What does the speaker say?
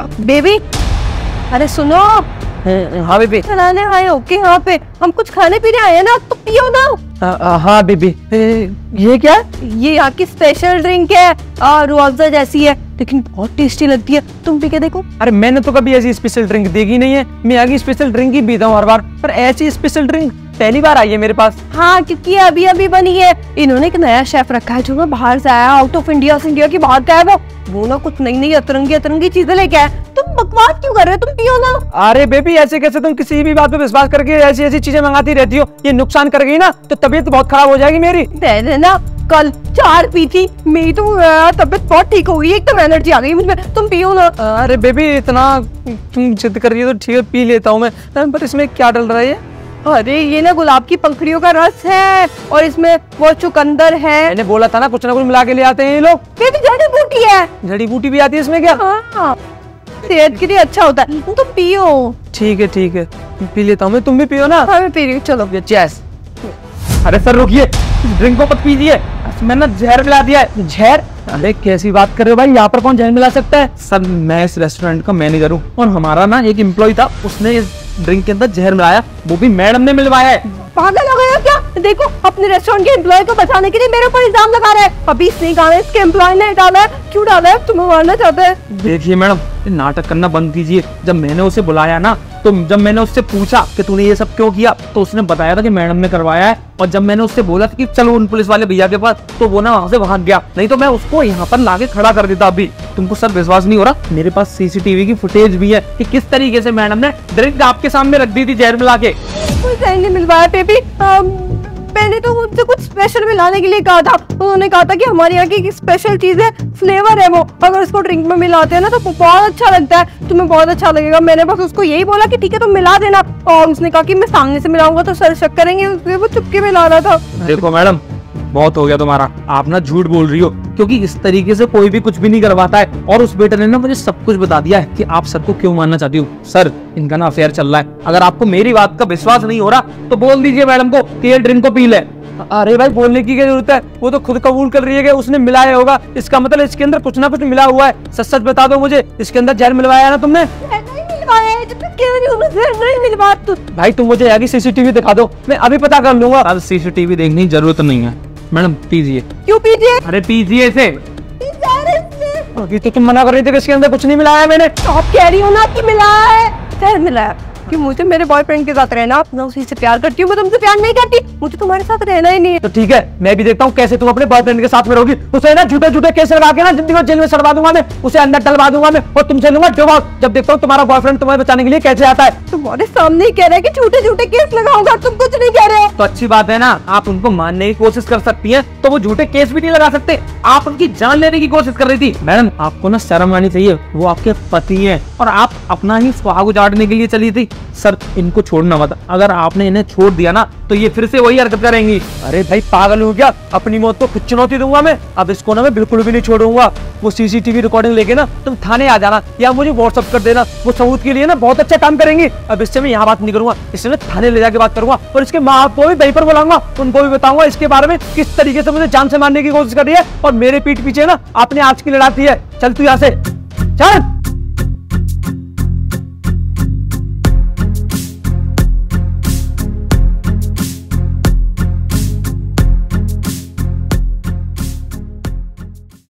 Baby अरे सुनो। हाँ बेबी। बनाने आए ओके यहाँ पे? हम कुछ खाने पीने आए हैं ना तो पियो ना। हाँ बेबी। ये क्या? ये यहाँ की स्पेशल ड्रिंक है और रुआवजा जैसी है लेकिन बहुत टेस्टी लगती है। तुम पी के देखो? अरे मैंने तो कभी ऐसी स्पेशल ड्रिंक देगी नहीं है। मैं आगे स्पेशल ड्रिंक ही पीता हूँ हर बार पर ऐसी स्पेशल ड्रिंक पहली बार आई है मेरे पास। हाँ क्योंकि अभी अभी बनी है। इन्होंने एक नया शेफ रखा है जो ना बाहर से आया आउट ऑफ़ इंडिया से इंडिया की बाहर का है वो। वो ना कुछ नई नई अतरंगी अतरंगी चीज़ें लेके आए तुम बकवास क्यों कर रहे हो? तुम पियो ना। अरे बेबी ऐसे कैसे तुम किसी भी बात पे विश्वास करके ऐसी ऐसी चीज़ें मंगाती रहती हो? ये नुकसान कर गई ना तो तबीयत बहुत खराब हो जाएगी मेरी। ना कल चार पी थी। मेरी तो तबीयत बहुत ठीक हो गई एकदम एनर्जी आ गई मुझमें तुम पियो ना। अरे बेबी इतना तुम जिद कर रही हो तो ठीक है पी लेता हूँ मैं। पर इसमें क्या डल रहा है अरे ये ना गुलाब की पंखड़ियों का रस है और इसमें वो चुकंदर है। मैंने बोला था ना कुछ ना कुछ मिला के ले आते हैं ये लोग। ये तो जड़ी बूटी है। जड़ी बूटी भी आती है इसमें क्या? हाँ। सेहत के लिए अच्छा होता है। तुम पियो। ठीक है ठीक है। पी लेता हूँ तुम भी पियो ना? हाँ मैं पी रही चलो। चेस। अरे सर रुकिए। ड्रिंक को मत पीजिए। मैंने ना जहर मिला दिया है। जहर? अरे कैसी बात कर रहे हो भाई? यहाँ पर कौन जहर मिला सकता है? सर मैं इस रेस्टोरेंट का मैनेजर हूँ और हमारा ना एक एम्प्लॉय था। उसने इस ड्रिंक के अंदर जहर मिलाया वो भी मैडम ने मिलवाया है। पागल हो गए हो क्या? देखो अपने रेस्टोरेंट के एम्प्लॉय को बचाने के लिए मेरे ऊपर इल्ज़ाम लगा रहे हैं। अभी इसने कहा इसके एम्प्लॉय ने डाला है। क्यों डाला है? तुम्हें मारना चाहते हैं। देखिए मैडम नाटक करना बंद कीजिए। जब मैंने उसे बुलाया ना तो जब मैंने उससे पूछा कि तूने ये सब क्यों किया तो उसने बताया था कि मैडम ने करवाया है। और जब मैंने उससे बोला था कि चलो उन पुलिस वाले भैया के पास तो वो ना वहाँ से भाग गया। नहीं तो मैं उसको यहाँ पर लाके खड़ा कर देता अभी। तुमको सर विश्वास नहीं हो रहा? मेरे पास सीसीटीवी की फुटेज भी है कि किस तरीके से मैडम ने ड्रिंक आपके सामने रख दी थी जहर मिला के मिलवाया मैंने तो उनसे कुछ स्पेशल मिलाने के लिए कहा था। उन्होंने कहा था कि हमारे यहाँ की एक स्पेशल चीज़ है फ्लेवर है वो। अगर उसको ड्रिंक में मिलाते हैं ना तो बहुत अच्छा लगता है। तुम्हें बहुत अच्छा लगेगा। मैंने बस उसको यही बोला कि ठीक है, तुम तो मिला देना। और उसने कहा कि मैं सामने से मिलाऊँगा तो सर शक करेंगे वो चुपके मिला रहा था। देखो मैडम बहुत हो गया तुम्हारा। आप ना झूठ बोल रही हो क्योंकि इस तरीके से कोई भी कुछ भी नहीं करवाता है। और उस बेटे ने ना मुझे सब कुछ बता दिया है कि आप सर को क्यों मानना चाहती हो। सर इनका ना अफेयर चल रहा है। अगर आपको मेरी बात का विश्वास नहीं हो रहा तो बोल दीजिए मैडम को कि ये ड्रिंक को पी ले। अरे भाई बोलने की क्या ज़रूरत है? वो तो खुद कबूल कर रही है कि उसने मिलाया होगा। इसका मतलब इसके अंदर कुछ ना कुछ मिला हुआ है। सच सच बता दो मुझे इसके अंदर जहर मिलवाया है ना तुमने? नहीं मिलवाया है, जब तक कह रही हूँ ना, सर, नहीं मिलवा तो भाई तुम मुझे आगे सीसीटीवी दिखा दो। मैं अभी पता कर लूँगा। अब सीसीटीवी देखने की ज़रूरत नहीं है। मैडम पीजिए। क्यों पीजिए? अरे पीजिए। अभी तो तुम मना कर रही थी कि इसके अंदर कुछ नहीं मिलाया मैंने। तो आप कह रही हो ना कि मिला है? मिलाया मिला है। कि मुझे मेरे बॉयफ्रेंड के साथ रहना मैं उसी से प्यार करती हूँ मैं तुमसे प्यार नहीं करती। मुझे तुम्हारे साथ रहना ही नहीं है। तो ठीक है मैं भी देखता हूँ कैसे तुम अपने बॉयफ्रेंड के साथ में रहोगी। उसे ना झूठे झूठे केस लगा के ना ज़िंदगी जेल में सड़वा दूँगा मैं उसे अंदर डलवा दूँगा मैं और तुमसे लूँगा डिवोर्स जब देखता हूँ तुम्हारा बॉयफ्रेंड तुम्हें बचाने के लिए कैसे आता है। तुम्हारे सामने ही कह रहे हैं कि झूठे झूठे केस लगाऊँगा तुम कुछ नहीं कह रहे हो। तो अच्छी बात है ना आप उनको मानने की कोशिश कर सकती है तो वो झूठे केस भी नहीं लगा सकते। आप उनकी जान लेने की कोशिश कर रही थी। मैडम आपको ना शर्म आनी चाहिए वो आपके पति है और आप अपना ही सुहाग उजाड़ने के लिए चली थी। सर, इनको छोड़ना मत। अगर आपने इन्हें छोड़ दिया ना तो ये फिर से वही हरकत करेंगी। अरे भाई, पागल हो गया। अपनी मौत को खुद चुनौती दूँगा मैं। अब इसको ना मैं बिल्कुल भी नहीं छोड़ूँगा। वो सीसीटीवी रिकॉर्डिंग लेके ना, तुम थाने आ जाना। या मुझे व्हाट्सअप कर देना। वो सबूत के लिए ना बहुत अच्छा काम करेंगी। अब इससे मैं यहाँ बात नहीं करूँगा। इससे मैं थाने ले जाके बात करूँगा। और इसके माँ बाप को भी वहीं पर बुलाऊँगा। उनको भी बताऊँगा इसके बारे में किस तरीके से मुझे जान से मारने की कोशिश कर रही है। और मेरे पीठ पीछे ना आपने आज की लड़ाती है। चल तू यहाँ से। चल!